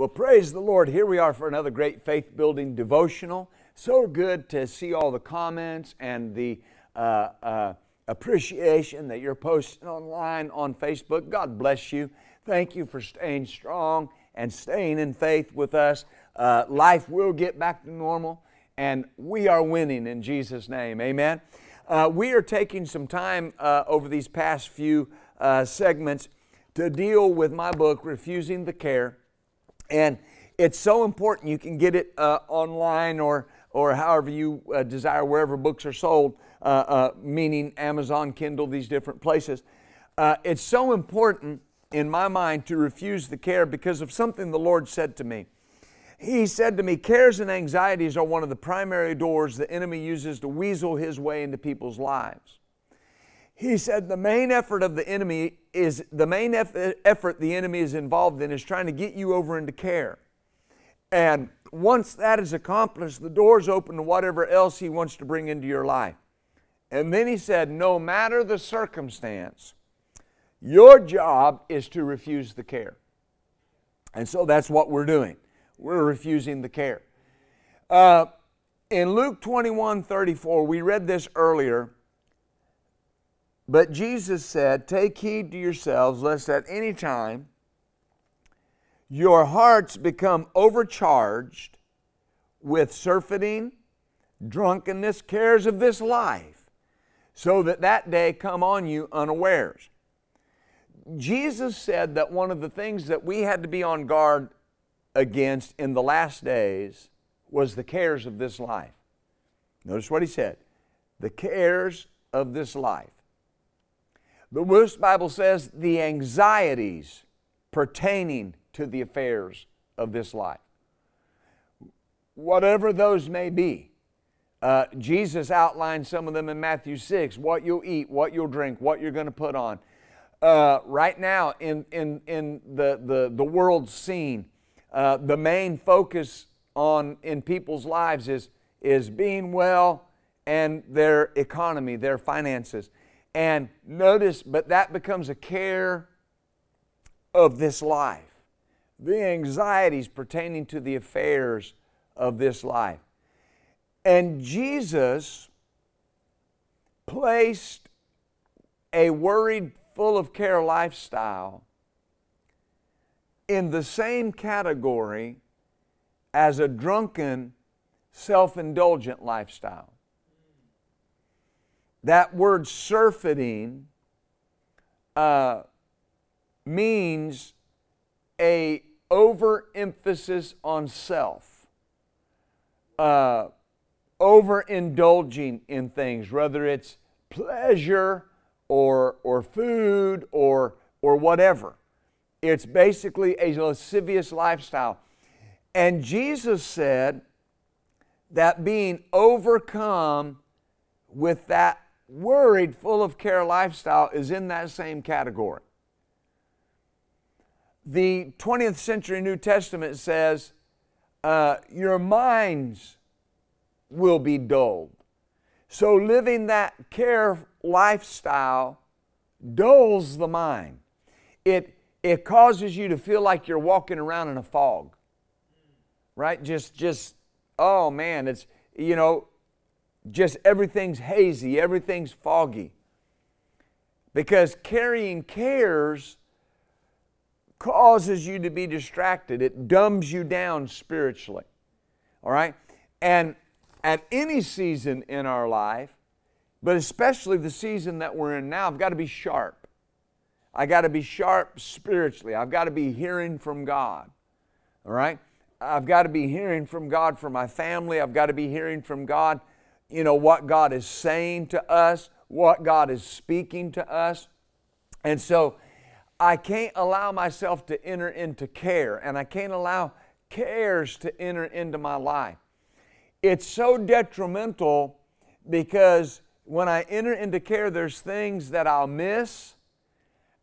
Well, praise the Lord. Here we are for another great faith building devotional. So good to see all the comments and the uh, uh, appreciation that you're posting online on Facebook. God bless you. Thank you for staying strong and staying in faith with us. Uh, life will get back to normal, and we are winning in Jesus' name. Amen. Uh, we are taking some time uh, over these past few uh, segments to deal with my book, Refusing the Care. And it's so important. You can get it uh, online or, or however you uh, desire, wherever books are sold, uh, uh meaning Amazon, Kindle, these different places. Uh, it's so important in my mind to refuse the care because of something the Lord said to me. He said to me, Cares and anxieties are one of the primary doors the enemy uses to weasel his way into people's lives. He said the main effort of the enemy is the main effort the enemy is involved in is trying to get you over into care. And once that is accomplished, the door's open to whatever else he wants to bring into your life. And then he said, no matter the circumstance, your job is to refuse the care. And so that's what we're doing. We're refusing the care. Uh, in Luke 21 34, we read this earlier. But Jesus said, Take heed to yourselves, lest at any time your hearts become overcharged with surfeiting, drunkenness, cares of this life, so that that day come on you unawares. Jesus said that one of the things that we had to be on guard against in the last days was the cares of this life. Notice what he said the cares of this life. The Wuest Bible says the anxieties pertaining to the affairs of this life. Whatever those may be. Uh, Jesus outlined some of them in Matthew 6 what you'll eat, what you'll drink, what you're going to put on. Uh, right now, in, in, in the, the, the world scene, uh, the main focus on in people's lives is, is being well and their economy, their finances. And notice, but that becomes a care of this life. The anxieties pertaining to the affairs of this life. And Jesus placed a worried, full of care lifestyle in the same category as a drunken, self indulgent lifestyle. That word surfeiting uh, means a overemphasis on self, uh, overindulging in things, whether it's pleasure or, or food or, or whatever. It's basically a lascivious lifestyle. And Jesus said that being overcome with that worried, full of care lifestyle is in that same category. The 20th century New Testament says, uh, Your minds will be dulled. So, living that care lifestyle dulls the mind. It, it causes you to feel like you're walking around in a fog. Right? Just, just, oh man, it's, you know, just everything's hazy, everything's foggy. Because carrying cares causes you to be distracted, it dumbs you down spiritually. All right? And at any season in our life, but especially the season that we're in now, I've got to be sharp. I got to be sharp spiritually. I've got to be hearing from God. All right? I've got to be hearing from God for my family. I've got to be hearing from God you know, what God is saying to us, what God is speaking to us. And so I can't allow myself to enter into care, and I can't allow cares to enter into my life. It's so detrimental because when I enter into care, there's things that I'll miss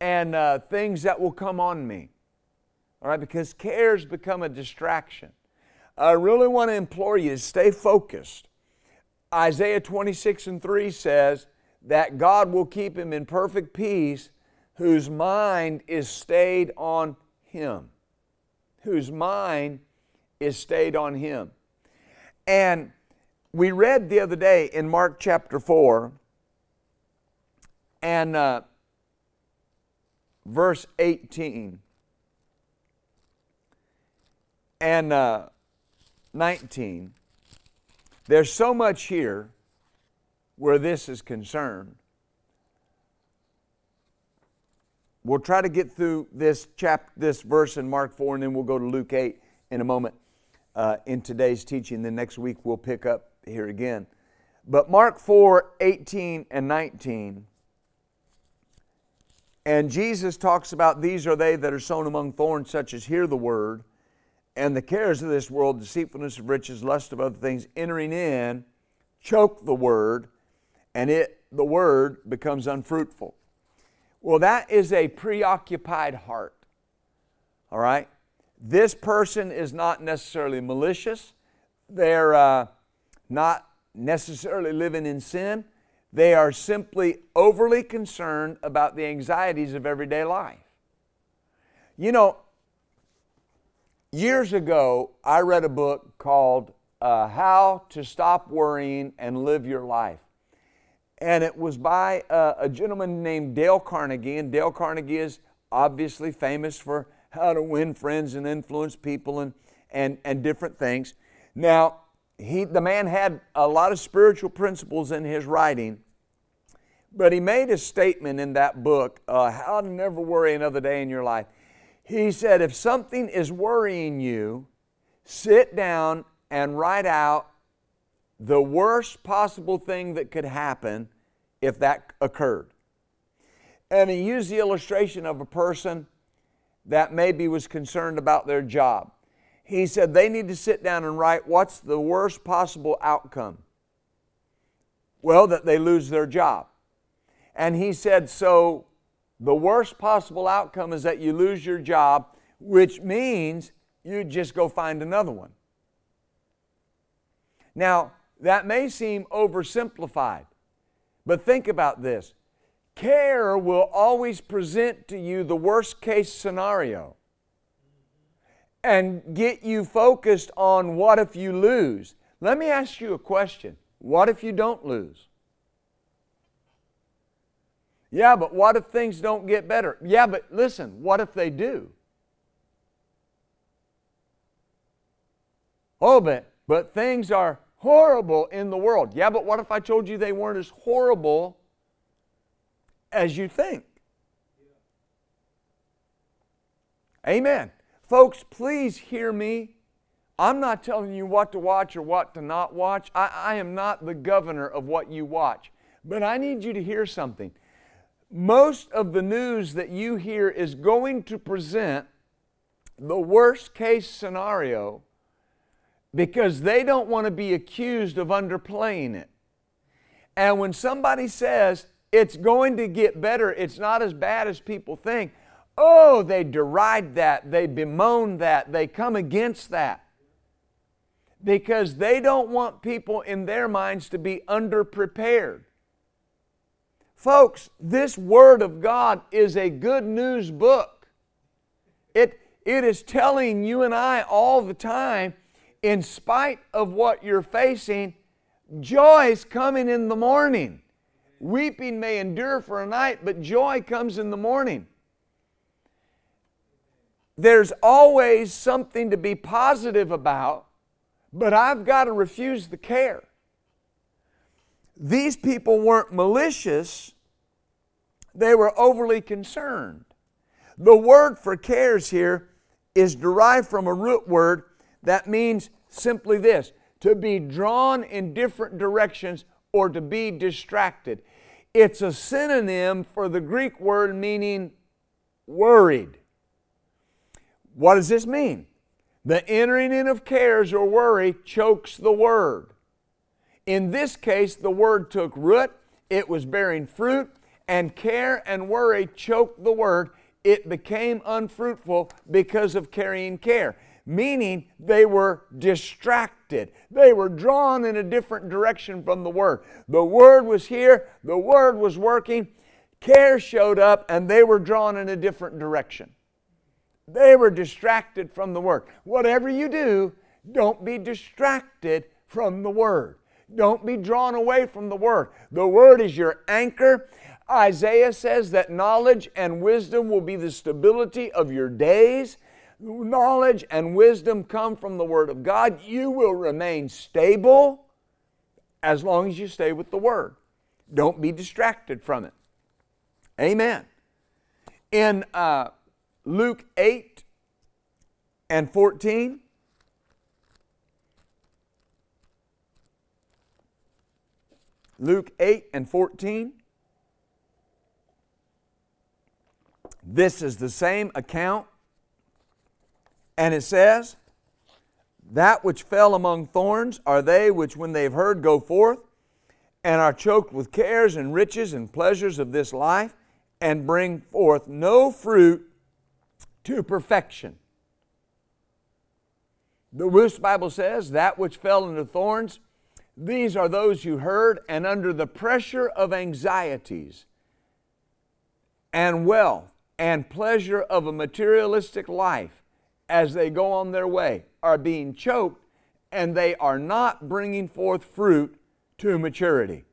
and uh, things that will come on me. All right, because cares become a distraction. I really want to implore you to stay focused. Isaiah 26 and 3 says that God will keep him in perfect peace whose mind is stayed on him. whose mind is stayed on Him. And we read the other day in Mark chapter 4 and uh, verse 18 and uh, 19. There's so much here where this is concerned. We'll try to get through this chap this verse in Mark 4 and then we'll go to Luke 8 in a moment uh, in today's teaching. Then next week we'll pick up here again. But Mark 4 18 and 19 and Jesus talks about these are they that are sown among thorns, such as hear the word, and the cares of this world, deceitfulness of riches, lust of other things, entering in, choke the word, and it, the word, becomes unfruitful. Well, that is a preoccupied heart. All right? This person is not necessarily malicious. They're uh, not necessarily living in sin. They are simply overly concerned about the anxieties of everyday life. You know, years ago, I read a book called uh, How to Stop Worrying and Live Your Life. And it was by uh, a gentleman named Dale Carnegie. And Dale Carnegie is obviously famous for how to win friends and influence people and, and, and different things. Now, he, the man had a lot of spiritual principles in his writing, but he made a statement in that book, uh, How to Never Worry Another Day in Your Life. He said, If something is worrying you, sit down and write out the worst possible thing that could happen if that occurred. And he used the illustration of a person that maybe was concerned about their job he said they need to sit down and write what's the worst possible outcome. Well, that they lose their job. And he said, so the worst possible outcome is that you lose your job, which means you just go find another one. Now, that may seem oversimplified, but think about this. Care will always present to you the worst case scenario and get you focused on what if you lose. Let me ask you a question. What if you don't lose? Yeah, but what if things don't get better? Yeah, but listen, what if they do? Oh, but, but things are horrible in the world. Yeah, but what if I told you they weren't as horrible as you think? Amen. Folks, please hear me. I'm not telling you what to watch or what to not watch. I, I, am not the governor of what you watch. But I need you to hear something. Most of the news that you hear is going to present the worst case scenario because they don't want to be accused of underplaying it. And when somebody says it's going to get better, it's not as bad as people think, Oh, they deride that, they bemoan that, they come against that. Because they don't want people in their minds to be underprepared. Folks, this Word of God is a good news book. It, it is telling you and I all the time, in spite of what you're facing, joy is coming in the morning. Weeping may endure for a night, but joy comes in the morning there's always something to be positive about, but I've got to refuse the care. These people weren't malicious, they were overly concerned. The word for cares here is derived from a root word that means simply this to be drawn in different directions or to be distracted. It's a synonym for the Greek word meaning worried. What does this mean? The entering in of cares or worry chokes the word. In this case, the word took root, it was bearing fruit, and care and worry choked the word. It became unfruitful because of carrying care, meaning they were distracted. They were drawn in a different direction from the word. The word was here, the word was working, care showed up, and they were drawn in a different direction. They were distracted from the Word. Whatever you do, don't be distracted from the Word. Don't be drawn away from the Word. The Word is your anchor. Isaiah says that knowledge and wisdom will be the stability of your days. Knowledge and wisdom come from the Word of God. You will remain stable as long as you stay with the Word. Don't be distracted from it. Amen. In uh, Luke 8 and 14, Luke 8 and 14. This is the same account. And it says, That which fell among thorns are they which, when they've heard, go forth and are choked with cares and riches and pleasures of this life and bring forth no fruit to perfection. The Wuest Bible says, That which fell into thorns these are those who heard and under the pressure of anxieties and wealth and pleasure of a materialistic life as they go on their way are being choked and they are not bringing forth fruit to maturity.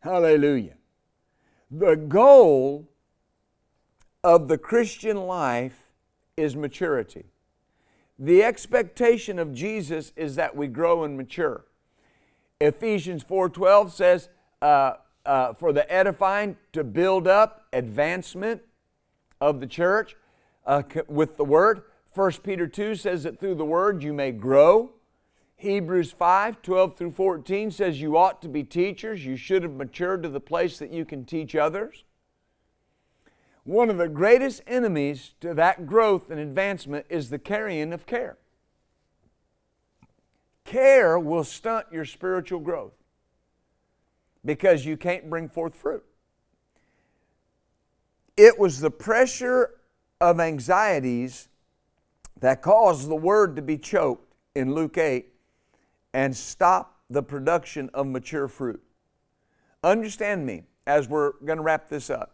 Hallelujah. The goal of the Christian life is maturity. The expectation of Jesus is that we grow and mature. Ephesians 4:12 says, uh, uh, "For the edifying to build up advancement of the church uh, with the word." 1 Peter 2 says that through the word you may grow. Hebrews 5 12 through 14 says you ought to be teachers. You should have matured to the place that you can teach others. One of the greatest enemies to that growth and advancement is the carrying of care. Care will stunt your spiritual growth because you can't bring forth fruit. It was the pressure of anxieties that caused the word to be choked in Luke 8 and stop the production of mature fruit. Understand me as we're going to wrap this up.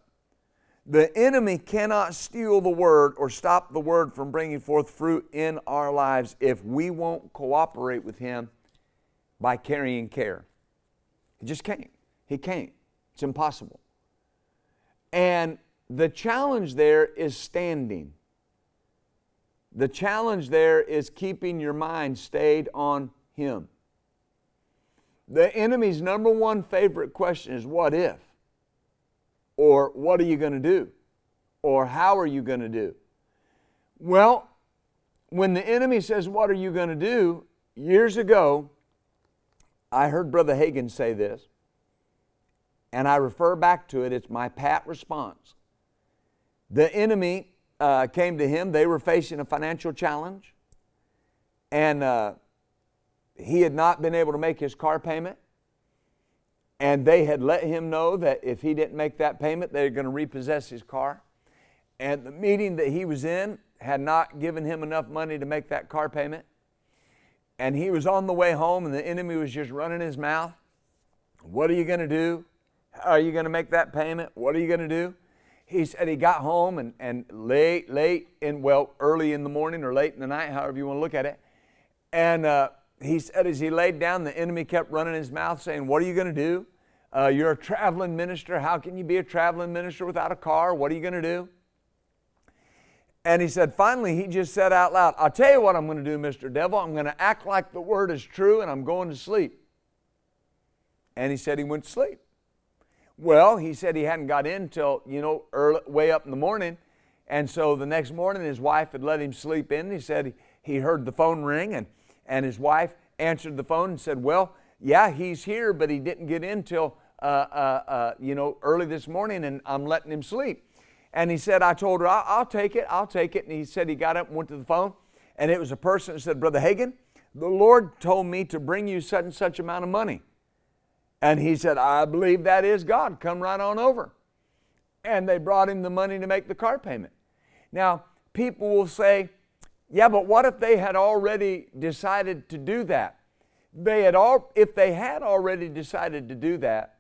The enemy cannot steal the word or stop the word from bringing forth fruit in our lives if we won't cooperate with him by carrying care. He just can't. He can't. It's impossible. And the challenge there is standing. The challenge there is keeping your mind stayed on Him. The enemy's number one favorite question is what if? Or what are you going to do? Or how are you going to do? Well, when the enemy says, What are you going to do? Years ago, I heard Brother Hagin say this, and I refer back to it. It's my pat response. The enemy uh, came to him, they were facing a financial challenge, and uh, he had not been able to make his car payment. And they had let him know that if he didn't make that payment, they were going to repossess his car. And the meeting that he was in had not given him enough money to make that car payment. And he was on the way home, and the enemy was just running his mouth. What are you going to do? How are you going to make that payment? What are you going to do? He said he got home and, and late, late in, well, early in the morning or late in the night, however you want to look at it. And uh, he said as he laid down, the enemy kept running his mouth saying, What are you going to do? Uh, you're a traveling minister. How can you be a traveling minister without a car? What are you going to do? And he said, finally, he just said out loud, I'll tell you what I'm going to do, Mr. Devil. I'm going to act like the word is true and I'm going to sleep. And he said he went to sleep. Well, he said he hadn't got in till, you know, early, way up in the morning. And so the next morning, his wife had let him sleep in. He said he heard the phone ring and and his wife answered the phone and said, Well, yeah, he's here, but he didn't get in till, uh, uh, uh, you know, early this morning, and I'm letting him sleep. And he said, I told her, I'll, I'll, take it, I'll take it. And he said he got up and went to the phone, and it was a person that said, Brother Hagin, the Lord told me to bring you such and such amount of money. And he said, I believe that is God. Come right on over. And they brought him the money to make the car payment. Now, people will say, yeah, but what if they had already decided to do that? They had all, if they had already decided to do that,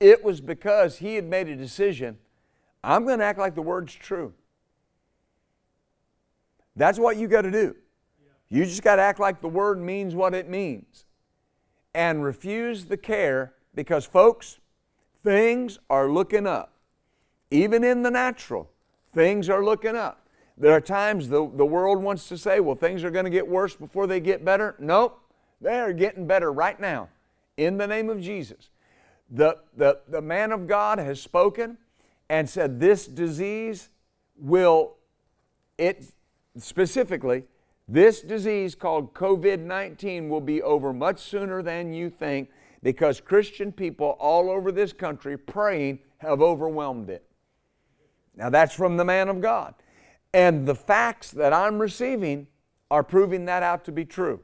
it was because he had made a decision I'm going to act like the word's true. That's what you got to do. You just got to act like the word means what it means and refuse the care because, folks, things are looking up. Even in the natural, things are looking up. There are times the, the world wants to say, well, things are going to get worse before they get better. Nope, they are getting better right now in the name of Jesus. The, the, the man of God has spoken and said this disease will, it specifically, this disease called COVID 19 will be over much sooner than you think because Christian people all over this country praying have overwhelmed it. Now, that's from the man of God. And the facts that I'm receiving are proving that out to be true.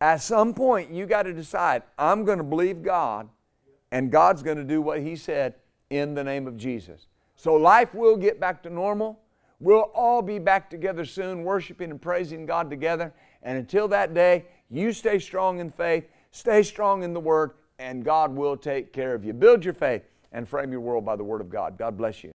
At some point, you got to decide I'm going to believe God, and God's going to do what He said in the name of Jesus. So life will get back to normal. We'll all be back together soon, worshiping and praising God together. And until that day, you stay strong in faith, stay strong in the Word, and God will take care of you. Build your faith and frame your world by the Word of God. God bless you.